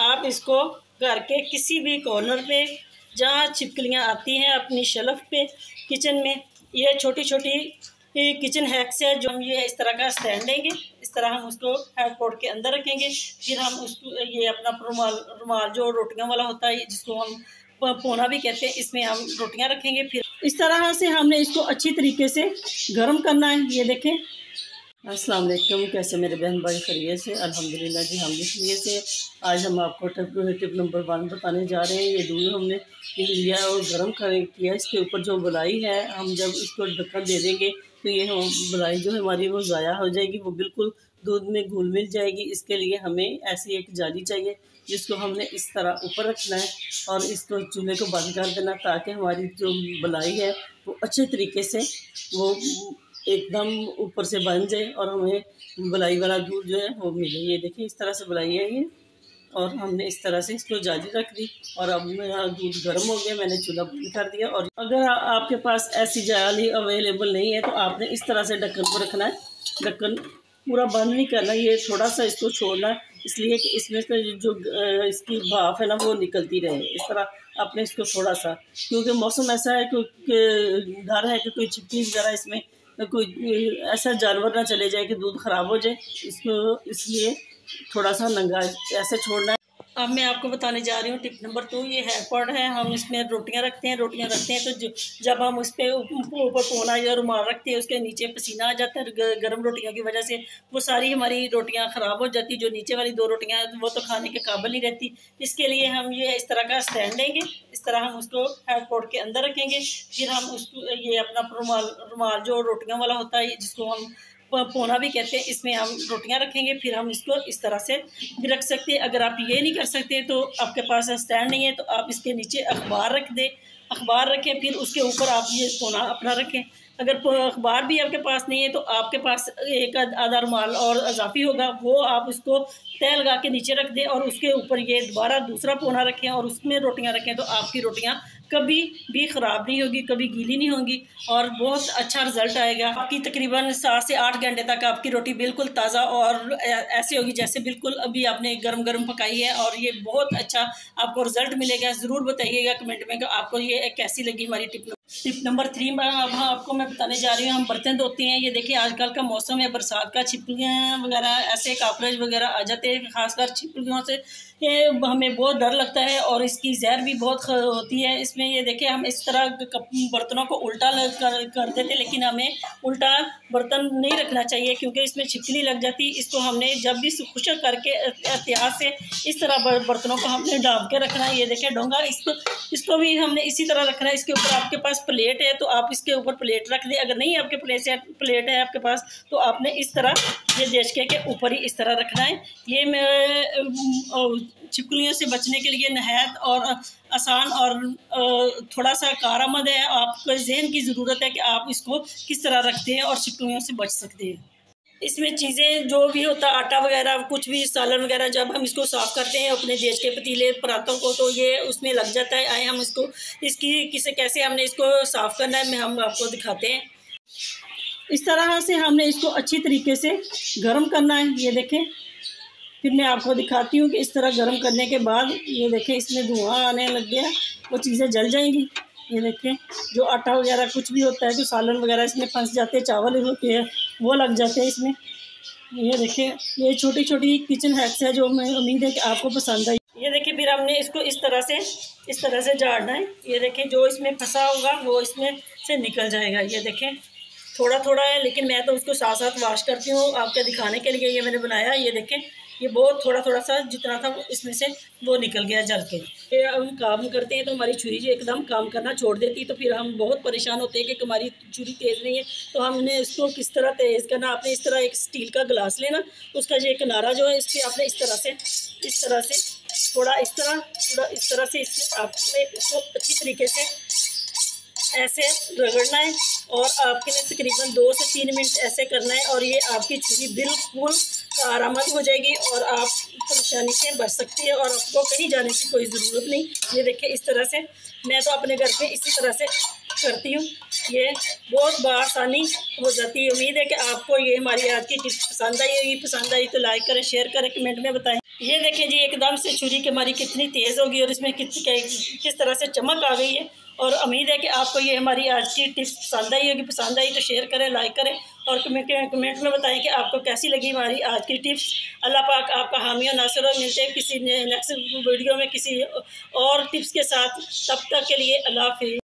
आप इसको घर के किसी भी कॉर्नर पे जहाँ छिपकलियाँ आती हैं अपनी शेल्फ पे किचन में, ये छोटी छोटी किचन हैक्स है जो हम ये इस तरह का स्टैंड लेंगे। इस तरह हम उसको हेडपोर्ट के अंदर रखेंगे। फिर हम उसको, ये अपना रुमाल रुमाल जो रोटियों वाला होता है, जिसको हम पोना भी कहते हैं, इसमें हम रोटियाँ रखेंगे। फिर इस तरह से हमने इसको अच्छी तरीके से गर्म करना है। ये देखें अस्सलाम वालेकुम कैसे मेरे बहन भाई खरीय से? अल्हम्दुलिल्लाह जी, हम भी खरीय से। आज हम आपको टिप टिप नंबर वन बताने जा रहे हैं। ये दूध हमने लिया और गर्म कर किया इसके ऊपर जो बुलाई है, हम जब इसको ढक्कन दे देंगे तो ये हम बुलाई जो हमारी, वो ज़ाया हो जाएगी। वो बिल्कुल दूध में घुल मिल जाएगी। इसके लिए हमें ऐसी एक जाली चाहिए, जिसको हमने इस तरह ऊपर रखना है और इसको चूल्हे को बंद कर देना, ताकि हमारी जो बुलाई है, वो अच्छे तरीके से वो एकदम ऊपर से बन जाए और हमें बुलाई वाला दूध जो है वो मिले। ये देखिए, इस तरह से बुलाई है ये। और हमने इस तरह से इसको जाली रख दी और अब मेरा दूध गर्म हो गया, मैंने चूल्हा बंद कर दिया। और अगर आपके पास ऐसी जाली अवेलेबल नहीं है तो आपने इस तरह से ढक्कन को रखना है। ढक्कन पूरा बंद नहीं करना ये थोड़ा सा इसको छोड़ना है। इसलिए कि इसमें से जो इसकी भाफ है ना, वो निकलती रहे। इस तरह आपने इसको थोड़ा सा, क्योंकि मौसम ऐसा है कि डर है कि कोई छिपकी वगैरह इसमें कोई, ऐसा जानवर ना चले जाए कि दूध ख़राब हो जाए। इसको इसलिए थोड़ा सा नंगा, ऐसे छोड़ना अब मैं आपको बताने जा रही हूँ टिप नंबर टू ये है पॉड है हम, इसमें रोटियाँ रखते हैं, रोटियाँ रखते हैं तो जब हम उस पर ऊपर पोना या रुमाल रखते हैं, उसके नीचे पसीना आ जाता है गर्म रोटियों की वजह से, वो सारी हमारी रोटियाँ ख़राब हो जाती जो नीचे वाली दो रोटियाँ हैं, वो तो खाने के काबिल नहीं रहती। इसके लिए हम ये, इस तरह का स्टैंड लेंगे, इस तरह हम उसको हेड पोर्ट के अंदर रखेंगे, फिर हम उसको, ये अपना रुमाल रुमाल जो रोटियों वाला होता है, जिसको हम पोना भी कहते हैं, इसमें हम रोटियाँ रखेंगे, फिर हम इसको इस तरह से भी रख सकते हैं। अगर आप ये नहीं कर सकते तो आपके पास स्टैंड नहीं है तो आप इसके नीचे अखबार रख दें। अखबार रखें, फिर उसके ऊपर आप ये पोना अपना रखें। अगर अखबार भी आपके पास नहीं है तो आपके पास एक आधा रुमाल और अजाफी होगा, वो आप उसको तय लगा के नीचे रख दें और उसके ऊपर ये दोबारा दूसरा पोना रखें और उसमें रोटियाँ रखें तो आपकी रोटियाँ कभी भी ख़राब नहीं होगी, कभी गीली नहीं होगी और बहुत अच्छा रिज़ल्ट आएगा। आपकी तकरीबन सात से आठ घंटे तक आपकी रोटी बिल्कुल ताज़ा और ऐसे होगी जैसे बिल्कुल अभी आपने गर्म गर्म पकाई है और ये बहुत अच्छा आपको रिज़ल्ट मिलेगा। ज़रूर बताइएगा कमेंट में कि आपको ये कैसी लगी हमारी टिप। टिप नंबर थ्री में अब हाँ आपको मैं बताने जा रही हूँ हम बर्तन धोते हैं। ये देखिए आजकल का मौसम है बरसात का छिपलियाँ वगैरह ऐसे काकरोच वगैरह आ जाते हैं खासकर छिपलियों से। ये हमें बहुत डर लगता है और इसकी जहर भी बहुत होती है। इसमें ये देखें हम इस तरह बर्तनों को उल्टा कर, कर देते लेकिन हमें उल्टा बर्तन नहीं रखना चाहिए क्योंकि इसमें छिपकली लग जाती। इसको हमने जब भी खुशक करके एहतियात से इस तरह बर्तनों को हमने डाल के रखना है। ये देखें डोंगा इसको इसको भी हमने इसी तरह रखना है। इसके ऊपर आपके पास प्लेट है तो आप इसके ऊपर प्लेट रख दें। अगर नहीं आपके प्लेट है प्लेट है आपके पास तो आपने इस तरह ये देशके के ऊपर ही इस तरह रखना है। ये छिपकलियों से बचने के लिए नहायत और आसान और थोड़ा सा कारामद है। आपके जहन की ज़रूरत है कि आप इसको किस तरह रखते हैं और छिपकलियों से बच सकते हैं। इसमें चीज़ें, जो भी होता, आटा वगैरह, कुछ भी, सालन वगैरह, जब हम इसको साफ़ करते हैं अपने देश के पतीले परातों को तो ये उसमें लग जाता है, आए हम इसको, इसकी, किसे, कैसे हमने इसको साफ़ करना है, मैं हम आपको दिखाते हैं। इस तरह से हमने इसको अच्छी तरीके से गर्म करना है, ये देखें। फिर मैं आपको दिखाती हूँ कि इस तरह गर्म करने के बाद, ये देखें, इसमें धुआँ आने लग गया, वो चीज़ें जल जाएँगी। ये देखें, जो आटा वगैरह कुछ भी होता है, जो सालन वगैरह इसमें फंस जाते हैं, चावल होते हैं वो लग जाते हैं इसमें। ये देखिए, ये छोटी छोटी किचन हैक्स है जो मैं उम्मीद है कि आपको पसंद आई। ये देखिए, फिर हमने इसको इस तरह से, इस तरह से झाड़ना है ये देखें जो इसमें फंसा होगा, वो इसमें से निकल जाएगा। ये देखें थोड़ा थोड़ा है, लेकिन मैं तो उसको साथ साथ वाश करती हूँ आपके दिखाने के लिए, ये मैंने बनाया, ये देखें, ये बहुत थोड़ा थोड़ा सा जितना था इसमें से वो निकल गया जल के। फिर हम काम करते हैं तो हमारी छुरी जो एकदम काम करना छोड़ देती है तो फिर हम बहुत परेशान होते हैं कि हमारी छुरी तेज़ नहीं है तो हमने इसको किस तरह तेज़ करना, आपने इस तरह एक स्टील का गिलास लेना, उसका जो किनारा जो है इस आपने इस तरह से, इस तरह से, थोड़ा इस तरह, थोड़ा इस तरह से इसमें आपने इसको अच्छी तरीके से ऐसे रगड़ना है और आपके लिए तकरीबन दो से तीन मिनट ऐसे करना है और ये आपकी छुरी बिल्कुल आरामद हो जाएगी और आप परेशानी से बच सकती है और आपको कहीं जाने की कोई ज़रूरत नहीं। ये देखिए इस तरह से, मैं तो अपने घर पे इसी तरह से करती हूँ। ये बहुत बसानी हो जाती है। उम्मीद है कि आपको ये हमारी आज की टिप्स पसंद आई होगी। पसंद आई तो लाइक करें, शेयर करें, कमेंट में बताएँ। ये देखें जी, एकदम से छुरी की हमारी कितनी तेज़ होगी और इसमें कित किस तरह से चमक आ गई है। और उम्मीद है कि आपको ये हमारी आज की टिप्स पसंद आई होगी। पसंद आई तो शेयर करें लाइक करें और कमेंट कमेंट में बताएँ कि आपको कैसी लगी हमारी आज की टिप्स अल्लाह पाक आपका हामी और नासर और मिलते हैं किसी नेक्स्ट वीडियो में किसी और टिप्स के साथ। तब तक के लिए अल्लाह हाफि